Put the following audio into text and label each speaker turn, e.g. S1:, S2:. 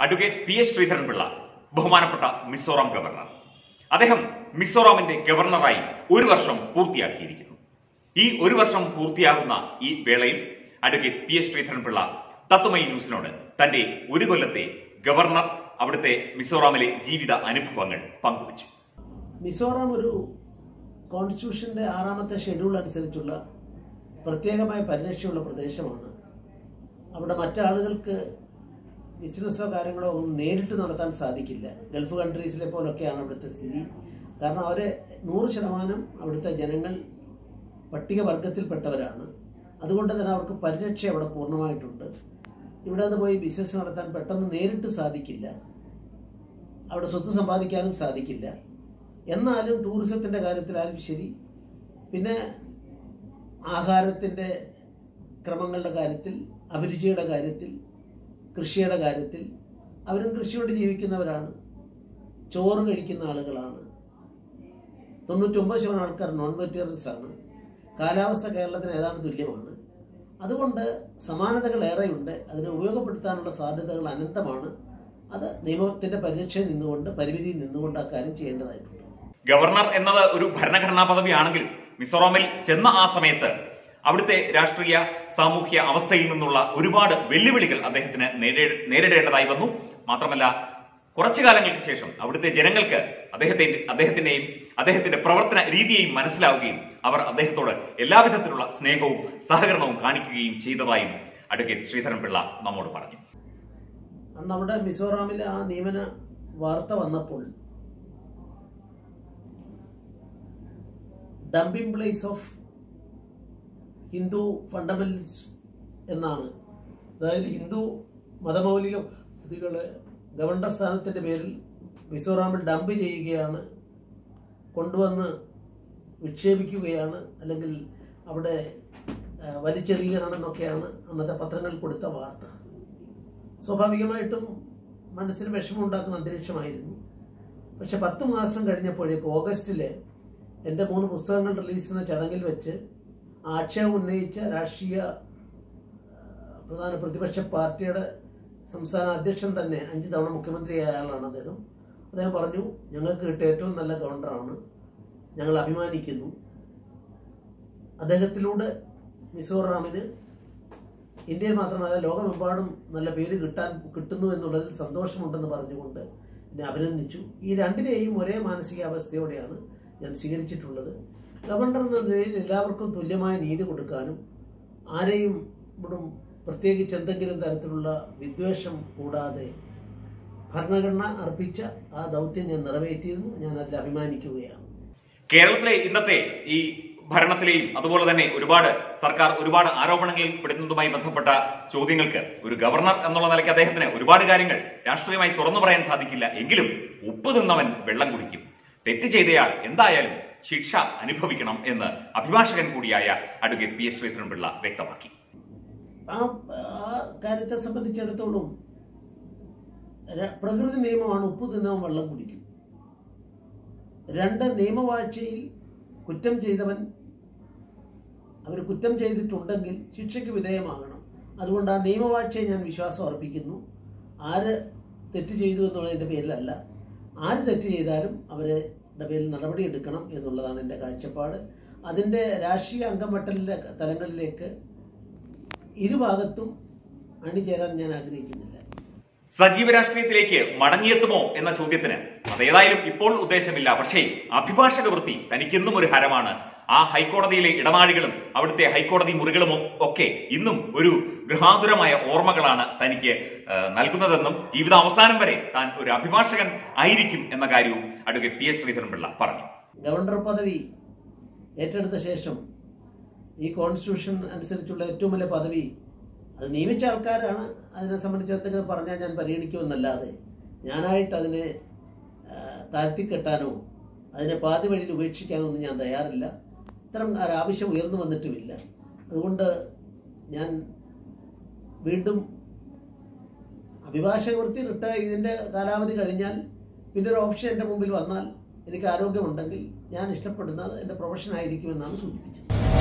S1: Advocate P S Sreedharan Pillai ബഹുമാനപ്പെട്ട Mizoram governor. അദ്ദേഹം മിസോറാമിന്റെ ഗവർണറായി ഒരു വർഷം പൂർത്തിയാക്കിയിരിക്കുന്നു. ഈ ഒരു വർഷം പൂർത്തിയാകുന്ന ഈ വേളയിൽ advocate P S Sreedharan Pillai Tatwamayi ന്യൂസിനോട് തന്റെ ഒരു കൊല്ലത്തെ ഗവർണർ അവിടുത്തെ മിസോറാമിലെ ജീവിത അനുഭവങ്ങൾ പങ്കുവച്ചു.
S2: മിസോറാം ഒരു കോൺസ്റ്റിറ്റ്യൂഷന്റെ ആറാമത്തെ ഷെഡ്യൂൾ അനുസരിച്ചുള്ള പ്രത്യേകമായ പരിരക്ഷയുള്ള പ്രദേശമാണ്. അവിടെ മറ്റാളുകൾക്ക് ബിസിനസ്സോ കാര്യങ്ങളോ ഒന്നും നേരിട്ട് നടത്താൻ സാധിക്കില്ല. ഗൾഫ് കൺട്രീസിലെ പോലൊക്കെയാണ് അവിടുത്തെ സ്ഥിതി. കാരണം അവർ നൂറ് ശതമാനം അവിടുത്തെ ജനങ്ങൾ പട്ടികവർഗത്തിൽപ്പെട്ടവരാണ്. അതുകൊണ്ട് തന്നെ അവർക്ക് പരിരക്ഷ അവിടെ പൂർണമായിട്ടുണ്ട്. ഇവിടെ നിന്ന് പോയി ബിസിനസ് നടത്താൻ പെട്ടെന്ന് നേരിട്ട് സാധിക്കില്ല. അവിടെ സ്വത്ത് സമ്പാദിക്കാനും സാധിക്കില്ല. എന്നാലും ടൂറിസത്തിന്റെ കാര്യത്തിലായാലും ശരി. പിന്നെ ആഹാരത്തിന്റെ ക്രമങ്ങളുടെ കാര്യത്തിൽ അഭിരുചിയുടെ കാര്യത്തിൽ കൃഷിയുടെ കാര്യത്തിൽ അവരും കൃഷിയോട് ജീവിക്കുന്നവരാണ്. ചോറ് കഴിക്കുന്ന ആളുകളാണ്. തൊണ്ണൂറ്റൊമ്പത് ശതമാനം ആൾക്കാർ നോൺ വെജിറ്റേറിയൻസ് ആണ്. കാലാവസ്ഥ കേരളത്തിന് ഏതാണ്ട് തുല്യമാണ്. അതുകൊണ്ട് സമാനതകൾ ഏറെയുണ്ട്. അതിനെ ഉപയോഗപ്പെടുത്താനുള്ള സാധ്യതകൾ അനന്തമാണ്. അത് നിയമത്തിന്റെ പരിരക്ഷയിൽ നിന്നുകൊണ്ട് പരിമിതിയിൽ നിന്നുകൊണ്ട് ആ കാര്യം ചെയ്യേണ്ടതായിട്ടുണ്ട്.
S1: ഗവർണർ എന്നത് ഒരു ഭരണഘടനാ പദവിയാണെങ്കിൽ മിസോറാമിൽ ചെന്ന ആ സമയത്ത് അവിടുത്തെ രാഷ്ട്രീയ സാമൂഹ്യ അവസ്ഥയിൽ നിന്നുള്ള ഒരുപാട് വെല്ലുവിളികൾ അദ്ദേഹത്തിന് നേരിടേണ്ടതായി വന്നു. മാത്രമല്ല കുറച്ചു കാലങ്ങൾക്ക് ശേഷം അവിടുത്തെ ജനങ്ങൾക്ക് അദ്ദേഹത്തെ അദ്ദേഹത്തിന്റെയും അദ്ദേഹത്തിന്റെ പ്രവർത്തന രീതിയെയും മനസ്സിലാവുകയും അവർ അദ്ദേഹത്തോട് എല്ലാവിധത്തിലുള്ള സ്നേഹവും സഹകരണവും കാണിക്കുകയും ചെയ്തതായും അഡ്വക്കേറ്റ് ശ്രീധരൻപിള്ള നമ്മോട് പറഞ്ഞു.
S2: അവിടെ മിസോറാമിലെ ആ നിയമന വാർത്ത വന്നപ്പോൾ dumping place of Hindu fundamentals എന്നാണ്. അതായത് ഹിന്ദു മതമൗലിക പദ്ധതികളെ ഗവർണർ സ്ഥാനത്തിന്റെ പേരിൽ മിസോറാമിൽ ഡംപ് ചെയ്യുകയാണ് കൊണ്ടുവന്ന് വിക്ഷേപിക്കുകയാണ് അല്ലെങ്കിൽ അവിടെ വലിച്ചെറിയുകയാണെന്നൊക്കെയാണ് അന്നത്തെ പത്രങ്ങൾ കൊടുത്ത വാർത്ത. സ്വാഭാവികമായിട്ടും മനസ്സിന് വിഷമമുണ്ടാക്കുന്ന അന്തരീക്ഷമായിരുന്നു. പക്ഷെ പത്ത് മാസം കഴിഞ്ഞപ്പോഴേക്ക് ഓഗസ്റ്റിലെ എന്റെ മൂന്ന് പുസ്തകങ്ങൾ റിലീസ് ചെയ്യുന്ന ചടങ്ങിൽ വെച്ച് ആക്ഷേപം ഉന്നയിച്ച രാഷ്ട്രീയ പ്രധാന പ്രതിപക്ഷ പാർട്ടിയുടെ സംസ്ഥാന അധ്യക്ഷൻ തന്നെ അഞ്ച് തവണ മുഖ്യമന്ത്രിയായ ആളാണ് അദ്ദേഹം. അദ്ദേഹം പറഞ്ഞു ഞങ്ങൾക്ക് കിട്ടിയ ഏറ്റവും നല്ല ഗവർണറാണ് ഞങ്ങൾ അഭിമാനിക്കുന്നു. അദ്ദേഹത്തിലൂടെ മിസോറാമിന് ഇന്ത്യയിൽ മാത്രമല്ല ലോകമെമ്പാടും നല്ല പേര് കിട്ടാൻ കിട്ടുന്നു എന്നുള്ളതിൽ സന്തോഷമുണ്ടെന്ന് പറഞ്ഞുകൊണ്ട് എന്നെ അഭിനന്ദിച്ചു. ഈ രണ്ടിനെയും ഒരേ മാനസികാവസ്ഥയോടെയാണ് ഞാൻ സ്വീകരിച്ചിട്ടുള്ളത്. ഗവർണർ എന്ന നിലയിൽ എല്ലാവർക്കും തുല്യമായ നീതി കൊടുക്കാനും ആരെയും ഇവിടും പ്രത്യേകിച്ച് എന്തെങ്കിലും തരത്തിലുള്ള വിദ്വേഷം കൂടാതെ ഭരണഘടന അർപ്പിച്ച ആ ദൗത്യം ഞാൻ നിറവേറ്റിയിരുന്നു. ഞാൻ അതിൽ അഭിമാനിക്കുകയാണ്.
S1: കേരളത്തിലെ ഇന്നത്തെ ഈ ഭരണത്തിലെയും അതുപോലെ തന്നെ ഒരുപാട് സർക്കാർ ഒരുപാട് ആരോപണങ്ങളിൽ പെടുന്നതുമായി ബന്ധപ്പെട്ട ചോദ്യങ്ങൾക്ക് ഒരു ഗവർണർ എന്നുള്ള നിലയ്ക്ക് അദ്ദേഹത്തിന് ഒരുപാട് കാര്യങ്ങൾ രാഷ്ട്രീയമായി തുറന്നു പറയാൻ സാധിക്കില്ല. എങ്കിലും ഉപ്പ് തിന്നവൻ വെള്ളം കുടിക്കും. തെറ്റ് ചെയ്തയാൾ എന്തായാലും ശിക്ഷ അനുഭവിക്കണം എന്ന് അഭിഭാഷകൻ കൂടിയായ അഡ്വക്കേറ്റ് പി എസ് ശ്രീധരൻപിള്ള വ്യക്തമാക്കി.
S2: ആ കാര്യത്തെ സംബന്ധിച്ചിടത്തോളം പ്രകൃതി നിയമമാണ് ഉപ്പ് തിന്നവൻ വെള്ളം കുടിക്കും. രണ്ട് നിയമവാഴ്ചയിൽ കുറ്റം ചെയ്തവൻ അവർ കുറ്റം ചെയ്തിട്ടുണ്ടെങ്കിൽ ശിക്ഷയ്ക്ക് വിധേയമാകണം. അതുകൊണ്ട് ആ നിയമവാഴ്ചയെ ഞാൻ വിശ്വാസം അർപ്പിക്കുന്നു. ആര് തെറ്റ് ചെയ്തു എന്നുള്ളതിന്റെ പേരിലല്ല. ആര് തെറ്റ് ചെയ്താലും അവരുടെ പേരിൽ നടപടിയെടുക്കണം എന്നുള്ളതാണ് എന്റെ കാഴ്ചപ്പാട്. അതിന്റെ രാഷ്ട്രീയ അംഗമട്ടലിലെ തലങ്ങളിലേക്ക് ഇരുഭാഗത്തും അണിചേരാൻ ഞാൻ ആഗ്രഹിക്കുന്നില്ല.
S1: സജീവ രാഷ്ട്രീയത്തിലേക്ക് മടങ്ങിയെത്തുമോ എന്ന ചോദ്യത്തിന് അതേതായാലും ഇപ്പോൾ ഉദ്ദേശമില്ല. പക്ഷേ അഭിഭാഷക വൃത്തി തനിക്കെന്നും ഒരു ഹരമാണ്. ആ ഹൈക്കോടതിയിലെ ഇടനാഴികളും അവിടുത്തെ ഹൈക്കോടതി മുറികളും ഒക്കെ ഇന്നും ഒരു ഗൃഹാതുരമായ ഓർമ്മകളാണ് തനിക്ക് നൽകുന്നതെന്നും നൽകുന്നതെന്നും ജീവിതാവസാനം വരെ താൻ ഒരു അഭിഭാഷകൻ ആയിരിക്കും എന്ന കാര്യവും അഡ്വക്കേറ്റ് പി എസ് ശ്രീധരൻപിള്ള പറഞ്ഞു.
S2: ഗവർണർ പദവി ഏറ്റെടുത്ത ശേഷം ഈ കോൺസ്റ്റിറ്റ്യൂഷൻ അനുസരിച്ചുള്ള ഏറ്റവും വലിയ പദവി അത് നിയമിച്ച ആൾക്കാരാണ്. അതിനെ സംബന്ധിച്ച് എന്തെങ്കിലും പറഞ്ഞാൽ ഞാൻ പരിഗണിക്കുമെന്നല്ലാതെ ഞാനായിട്ട് അതിനെ താഴ്ത്തിക്കെട്ടാനോ അതിനെ പാതി വഴിയിൽ ഉപേക്ഷിക്കാനോ ഒന്നും ഞാൻ തയ്യാറില്ല. ഇത്തരം ആവശ്യം ഉയർന്നു വന്നിട്ടുമില്ല. അതുകൊണ്ട് ഞാൻ വീണ്ടും അഭിഭാഷക വൃത്തി റിട്ടയർ ഇതിന്റെ കാലാവധി കഴിഞ്ഞാൽ പിന്നെ ഒരു ഓപ്ഷൻ എന്റെ മുമ്പിൽ വന്നാൽ എനിക്ക് ആരോഗ്യമുണ്ടെങ്കിൽ ഞാൻ ഇഷ്ടപ്പെടുന്നത് എന്റെ പ്രൊഫഷൻ ആയിരിക്കുമെന്നാണ് സൂചിപ്പിച്ചത്.